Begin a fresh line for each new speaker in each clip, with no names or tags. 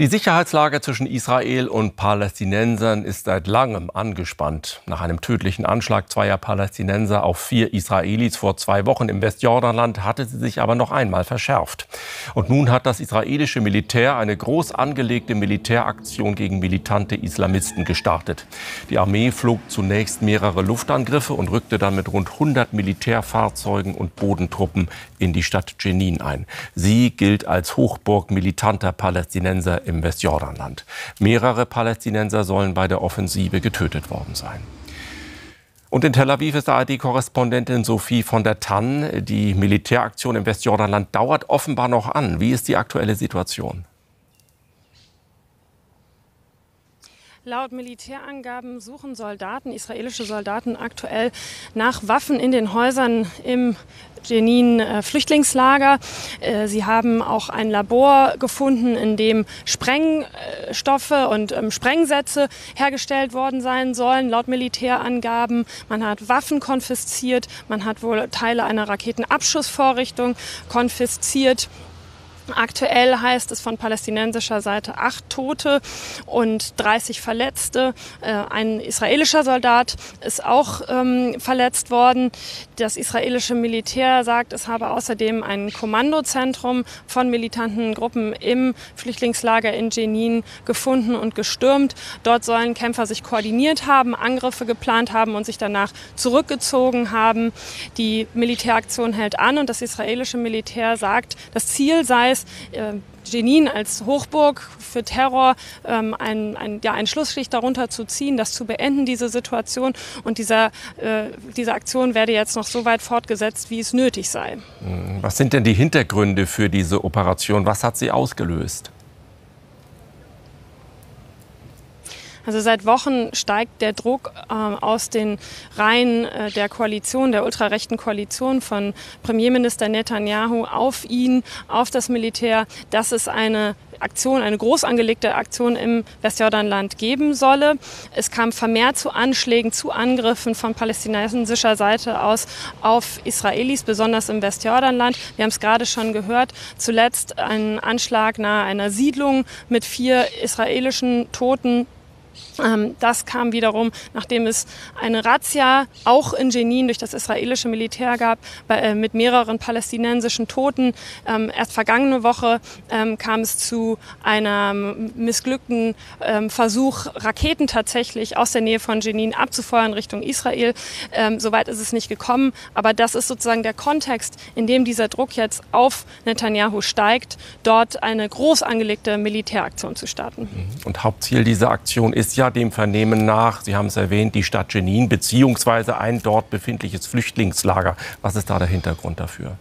Die Sicherheitslage zwischen Israel und Palästinensern ist seit langem angespannt. Nach einem tödlichen Anschlag zweier Palästinenser auf vier Israelis vor zwei Wochen im Westjordanland hatte sie sich aber noch einmal verschärft. Und nun hat das israelische Militär eine groß angelegte Militäraktion gegen militante Islamisten gestartet. Die Armee flog zunächst mehrere Luftangriffe und rückte dann mit rund 100 Militärfahrzeugen und Bodentruppen in die Stadt Jenin ein. Sie gilt als Hochburg militanter Palästinenser im Westjordanland. Mehrere Palästinenser sollen bei der Offensive getötet worden sein. Und in Tel Aviv ist ARD-Korrespondentin Sophie von der Tann. Die Militäraktion im Westjordanland dauert offenbar noch an. Wie ist die aktuelle Situation?
Laut Militärangaben suchen Soldaten, israelische Soldaten aktuell nach Waffen in den Häusern im Jenin-Flüchtlingslager. Äh, sie haben auch ein Labor gefunden, in dem Sprengstoffe und ähm, Sprengsätze hergestellt worden sein sollen, laut Militärangaben. Man hat Waffen konfisziert, man hat wohl Teile einer Raketenabschussvorrichtung konfisziert. Aktuell heißt es von palästinensischer Seite acht Tote und 30 Verletzte. Äh, ein israelischer Soldat ist auch ähm, verletzt worden. Das israelische Militär sagt, es habe außerdem ein Kommandozentrum von militanten Gruppen im Flüchtlingslager in Jenin gefunden und gestürmt. Dort sollen Kämpfer sich koordiniert haben, Angriffe geplant haben und sich danach zurückgezogen haben. Die Militäraktion hält an und das israelische Militär sagt, das Ziel sei es, ist äh, Jenin als Hochburg für Terror ähm, ein, ein, ja, einen Schlussstrich darunter zu ziehen, das zu beenden, diese Situation. Und dieser, äh, diese Aktion werde jetzt noch so weit fortgesetzt, wie es nötig sei.
Hm, was sind denn die Hintergründe für diese Operation? Was hat sie ausgelöst?
Also seit Wochen steigt der Druck äh, aus den Reihen äh, der Koalition, der ultrarechten Koalition von Premierminister Netanyahu auf ihn, auf das Militär, dass es eine Aktion, eine groß angelegte Aktion im Westjordanland geben solle. Es kam vermehrt zu Anschlägen, zu Angriffen von palästinensischer Seite aus auf Israelis, besonders im Westjordanland. Wir haben es gerade schon gehört. Zuletzt ein Anschlag nahe einer Siedlung mit vier israelischen Toten ähm, das kam wiederum, nachdem es eine Razzia auch in Jenin durch das israelische Militär gab, äh, mit mehreren palästinensischen Toten. Ähm, erst vergangene Woche ähm, kam es zu einem missglückten Versuch, Raketen tatsächlich aus der Nähe von Jenin abzufeuern Richtung Israel. Soweit ist es nicht gekommen, aber das ist sozusagen der Kontext, in dem dieser Druck jetzt auf Netanyahu steigt, dort eine groß angelegte Militäraktion zu starten.
Und Hauptziel dieser Aktion ist ja dem Vernehmen nach, Sie haben es erwähnt, die Stadt Jenin beziehungsweise ein dort befindliches Flüchtlingslager. Was ist da der Hintergrund dafür?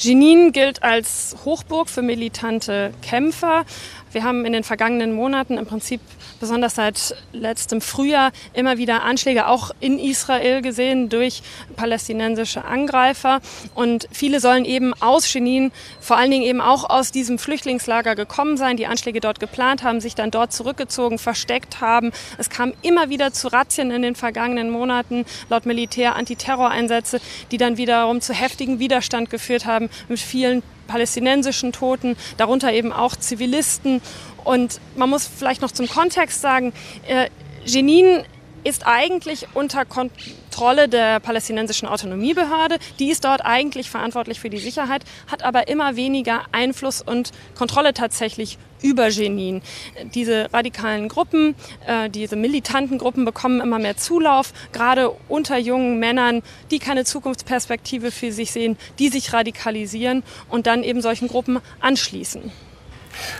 Jenin gilt als Hochburg für militante Kämpfer. Wir haben in den vergangenen Monaten im Prinzip besonders seit letztem Frühjahr immer wieder Anschläge auch in Israel gesehen durch palästinensische Angreifer. Und viele sollen eben aus Jenin, vor allen Dingen eben auch aus diesem Flüchtlingslager gekommen sein, die Anschläge dort geplant haben, sich dann dort zurückgezogen, versteckt haben. Es kam immer wieder zu Razzien in den vergangenen Monaten, laut Militär Antiterroreinsätze, die dann wiederum zu heftigen Widerstand geführt haben mit vielen palästinensischen Toten, darunter eben auch Zivilisten. Und man muss vielleicht noch zum Kontext sagen, äh, Jenin ist eigentlich unter Kontrolle der palästinensischen Autonomiebehörde. Die ist dort eigentlich verantwortlich für die Sicherheit, hat aber immer weniger Einfluss und Kontrolle tatsächlich über Jenin. Diese radikalen Gruppen, äh, diese militanten Gruppen bekommen immer mehr Zulauf, gerade unter jungen Männern, die keine Zukunftsperspektive für sich sehen, die sich radikalisieren und dann eben solchen Gruppen anschließen.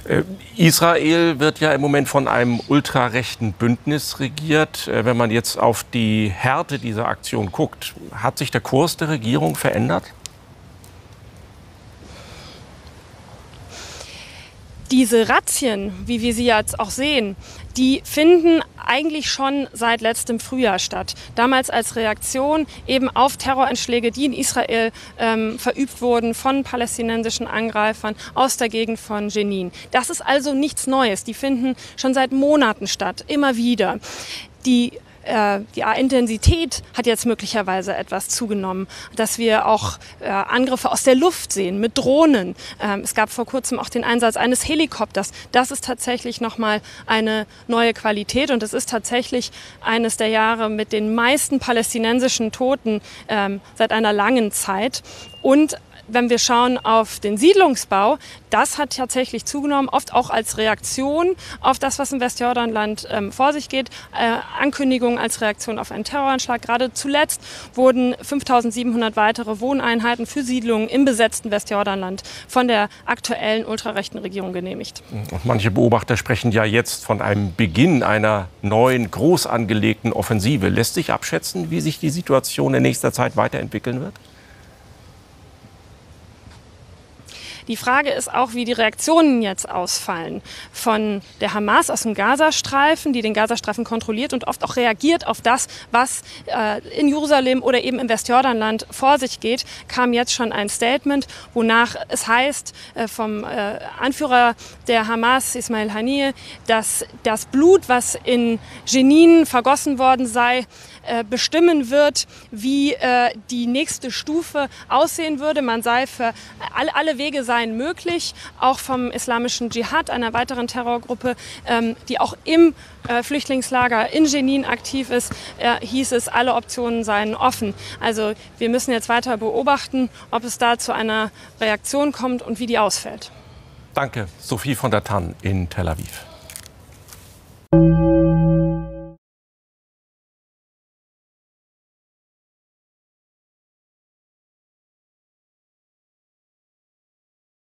Äh, Israel wird ja im Moment von einem ultrarechten Bündnis regiert. Äh, wenn man jetzt auf die Härte dieser Aktion guckt, hat sich der Kurs der Regierung verändert?
Diese Razzien, wie wir sie jetzt auch sehen, die finden eigentlich schon seit letztem Frühjahr statt. Damals als Reaktion eben auf Terroranschläge, die in Israel ähm, verübt wurden von palästinensischen Angreifern aus der Gegend von Jenin. Das ist also nichts Neues. Die finden schon seit Monaten statt, immer wieder. Die äh, die Intensität hat jetzt möglicherweise etwas zugenommen, dass wir auch äh, Angriffe aus der Luft sehen mit Drohnen. Ähm, es gab vor kurzem auch den Einsatz eines Helikopters. Das ist tatsächlich nochmal eine neue Qualität und es ist tatsächlich eines der Jahre mit den meisten palästinensischen Toten ähm, seit einer langen Zeit. Und wenn wir schauen auf den Siedlungsbau, das hat tatsächlich zugenommen, oft auch als Reaktion auf das, was im Westjordanland ähm, vor sich geht. Äh, Ankündigungen als Reaktion auf einen Terroranschlag. Gerade zuletzt wurden 5700 weitere Wohneinheiten für Siedlungen im besetzten Westjordanland von der aktuellen ultrarechten Regierung genehmigt.
Und manche Beobachter sprechen ja jetzt von einem Beginn einer neuen, groß angelegten Offensive. Lässt sich abschätzen, wie sich die Situation in nächster Zeit weiterentwickeln wird?
Die Frage ist auch, wie die Reaktionen jetzt ausfallen von der Hamas aus dem Gazastreifen, die den Gazastreifen kontrolliert und oft auch reagiert auf das, was äh, in Jerusalem oder eben im Westjordanland vor sich geht, kam jetzt schon ein Statement, wonach es heißt äh, vom äh, Anführer der Hamas, Ismail Haniyeh, dass das Blut, was in Jenin vergossen worden sei, äh, bestimmen wird, wie äh, die nächste Stufe aussehen würde. Man sei für alle, alle Wege sei seien möglich, auch vom islamischen Dschihad, einer weiteren Terrorgruppe, ähm, die auch im äh, Flüchtlingslager in Jenin aktiv ist, äh, hieß es, alle Optionen seien offen. Also wir müssen jetzt weiter beobachten, ob es da zu einer Reaktion kommt und wie die ausfällt.
Danke, Sophie von der Tann in Tel Aviv.